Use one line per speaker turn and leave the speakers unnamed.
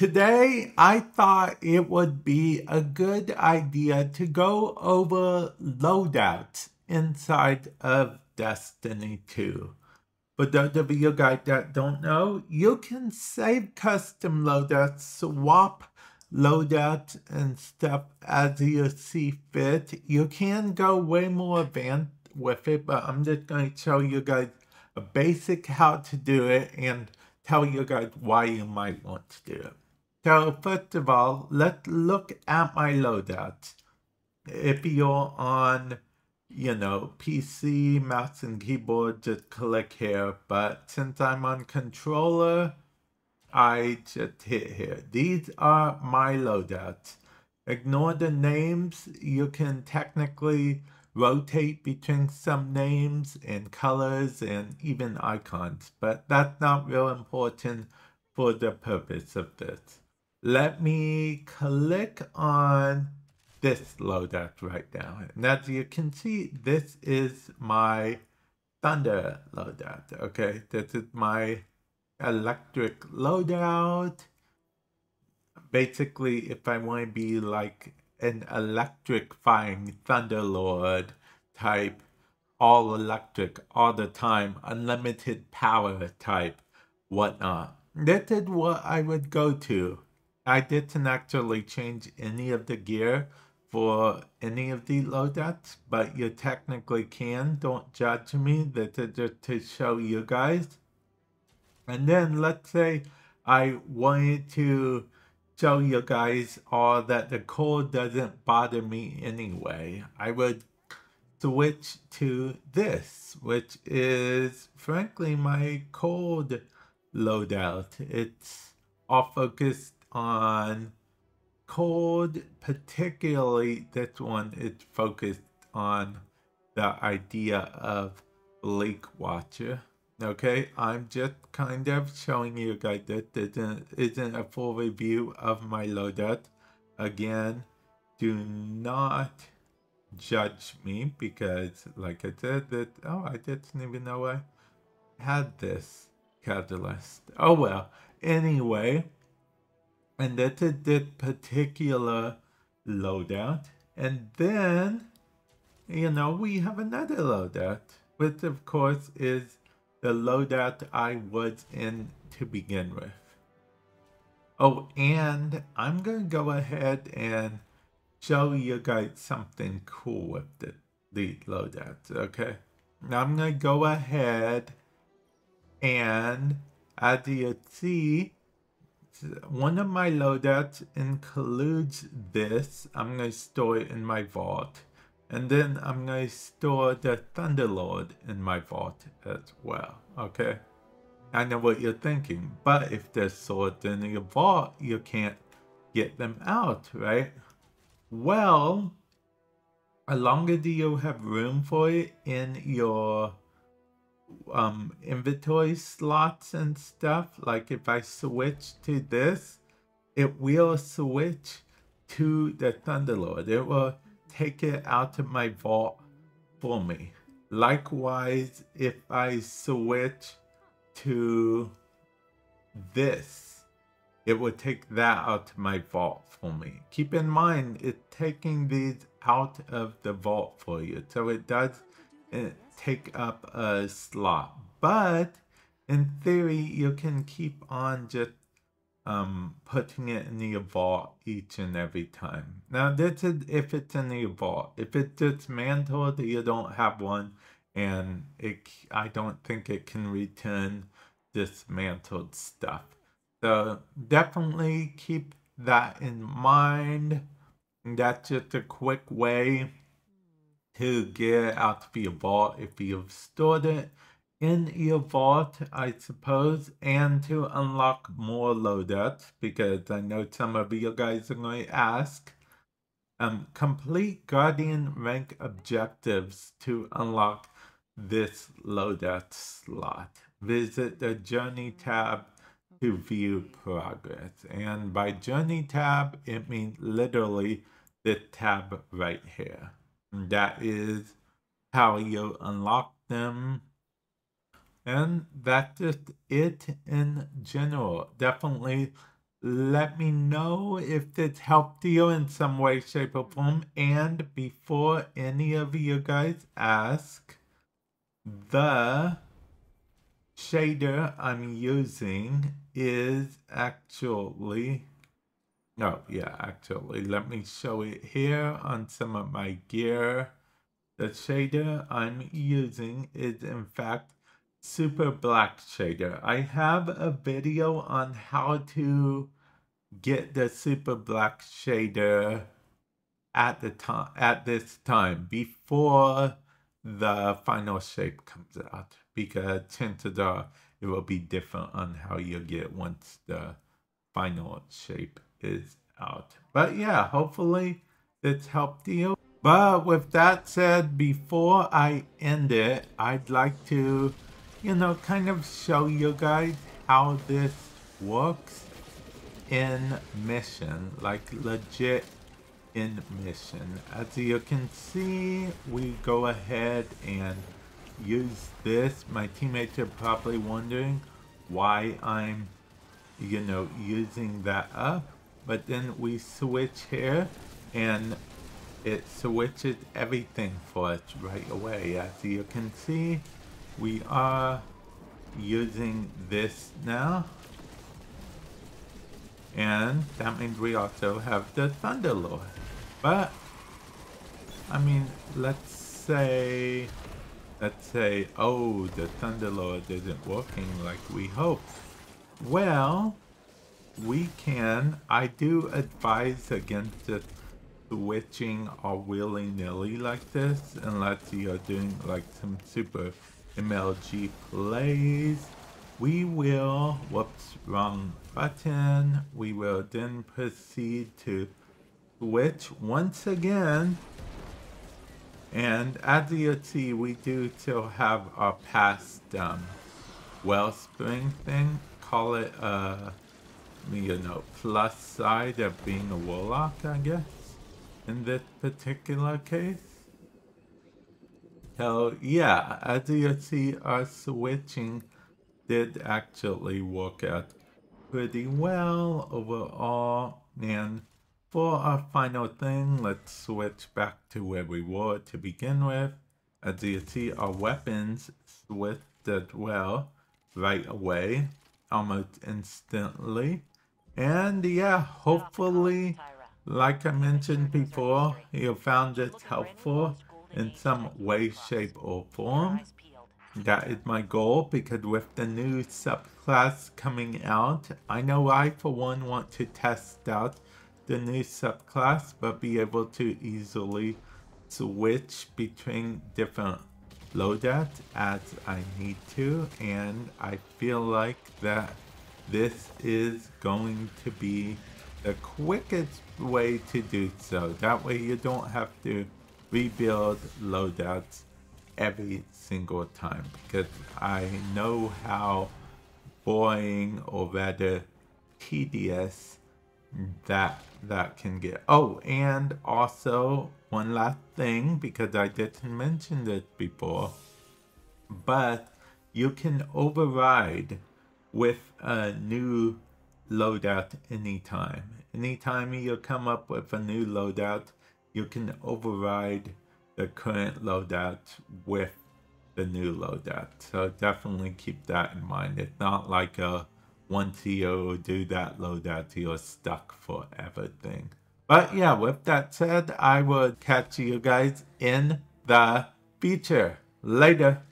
Today, I thought it would be a good idea to go over loadouts inside of Destiny 2. For those of you guys that don't know, you can save custom loadouts, swap loadouts and stuff as you see fit. You can go way more advanced with it, but I'm just going to show you guys a basic how to do it and tell you guys why you might want to do it. So first of all, let's look at my loadout. If you're on, you know, PC, mouse and keyboard, just click here. But since I'm on controller, I just hit here. These are my loadouts. Ignore the names. You can technically rotate between some names and colors and even icons, but that's not real important for the purpose of this let me click on this loadout right now. And as you can see, this is my Thunder loadout. Okay, this is my electric loadout. Basically, if I want to be like an electrifying Thunderlord type, all electric, all the time, unlimited power type, whatnot. This is what I would go to I didn't actually change any of the gear for any of the loadouts, but you technically can. Don't judge me. This is just to show you guys. And then let's say I wanted to show you guys all that the cold doesn't bother me anyway. I would switch to this, which is frankly my cold loadout. It's all focused on cold, particularly this one is focused on the idea of Bleak Watcher. Okay, I'm just kind of showing you guys this isn't, isn't a full review of my loadout. Again, do not judge me because, like I said, that oh, I didn't even know I had this catalyst. Oh well. Anyway, and that's a that particular loadout. And then, you know, we have another loadout, which of course is the loadout I was in to begin with. Oh, and I'm going to go ahead and show you guys something cool with the, the loadouts, okay? Now I'm going to go ahead and as you see, one of my loadouts includes this. I'm going to store it in my vault. And then I'm going to store the Thunderlord in my vault as well. Okay? I know what you're thinking. But if there's swords in your vault, you can't get them out, right? Well, as long as you have room for it in your um, inventory slots and stuff, like if I switch to this, it will switch to the Thunderlord. It will take it out of my vault for me. Likewise, if I switch to this, it will take that out of my vault for me. Keep in mind, it's taking these out of the vault for you. So it does it take up a slot. But in theory, you can keep on just um, putting it in the vault each and every time. Now, this is if it's in the vault. If it's dismantled, you don't have one, and it, I don't think it can return dismantled stuff. So definitely keep that in mind. That's just a quick way to get out of your vault if you've stored it in your vault, I suppose, and to unlock more loadouts, because I know some of you guys are going to ask. Um, complete Guardian rank objectives to unlock this loadout slot. Visit the Journey tab to view progress. And by Journey tab, it means literally the tab right here. That is how you unlock them. And that's just it in general. Definitely let me know if this helped you in some way, shape, or form. And before any of you guys ask, the shader I'm using is actually, no, yeah, actually, let me show it here on some of my gear. The shader I'm using is in fact super black shader. I have a video on how to get the super black shader at the time at this time before the final shape comes out because chances are it will be different on how you get once the final shape is out. But yeah, hopefully this helped you. But with that said, before I end it, I'd like to you know, kind of show you guys how this works in mission, like legit in mission. As you can see, we go ahead and use this. My teammates are probably wondering why I'm, you know, using that up. But then we switch here and it switches everything for us right away. As you can see, we are using this now. And that means we also have the Thunderlord. But, I mean, let's say, let's say, oh, the Thunderlord isn't working like we hoped. Well, we can, I do advise against the switching all willy-nilly like this unless you're doing like some super MLG plays. We will, whoops, wrong button. We will then proceed to switch once again. And as you see, we do still have our past um, wellspring thing. Call it a, uh, you know, plus side of being a warlock, I guess, in this particular case. So yeah, as you see, our switching did actually work out pretty well overall. And for our final thing, let's switch back to where we were to begin with. As you see, our weapons switched as well right away, almost instantly. And yeah, hopefully, like I mentioned before, you found it helpful in some way, shape, or form. That is my goal because with the new subclass coming out, I know I for one want to test out the new subclass but be able to easily switch between different loadouts as I need to and I feel like that this is going to be the quickest way to do so. That way you don't have to rebuild loadouts every single time because I know how boring or rather tedious that that can get. Oh, and also one last thing because I didn't mention this before, but you can override with a new loadout anytime. Anytime you come up with a new loadout, you can override the current loadout with the new loadout. So definitely keep that in mind. It's not like a once you do that loadout, you're stuck forever thing. But yeah, with that said, I will catch you guys in the future. Later.